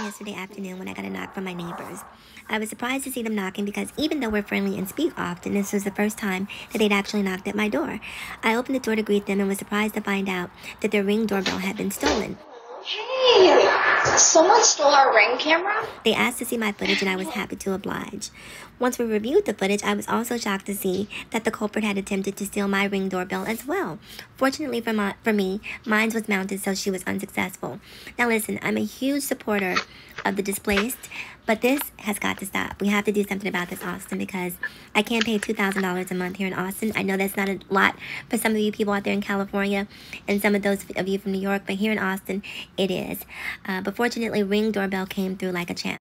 yesterday afternoon when I got a knock from my neighbors. I was surprised to see them knocking because even though we're friendly and speak often, this was the first time that they'd actually knocked at my door. I opened the door to greet them and was surprised to find out that their ring doorbell had been stolen. Someone stole our ring camera? They asked to see my footage and I was happy to oblige. Once we reviewed the footage, I was also shocked to see that the culprit had attempted to steal my ring doorbell as well. Fortunately for, my, for me, mine was mounted so she was unsuccessful. Now listen, I'm a huge supporter of the displaced, but this has got to stop. We have to do something about this, Austin, because I can't pay $2,000 a month here in Austin. I know that's not a lot for some of you people out there in California and some of those of you from New York, but here in Austin, it is. Uh, but fortunately, Ring Doorbell came through like a champ.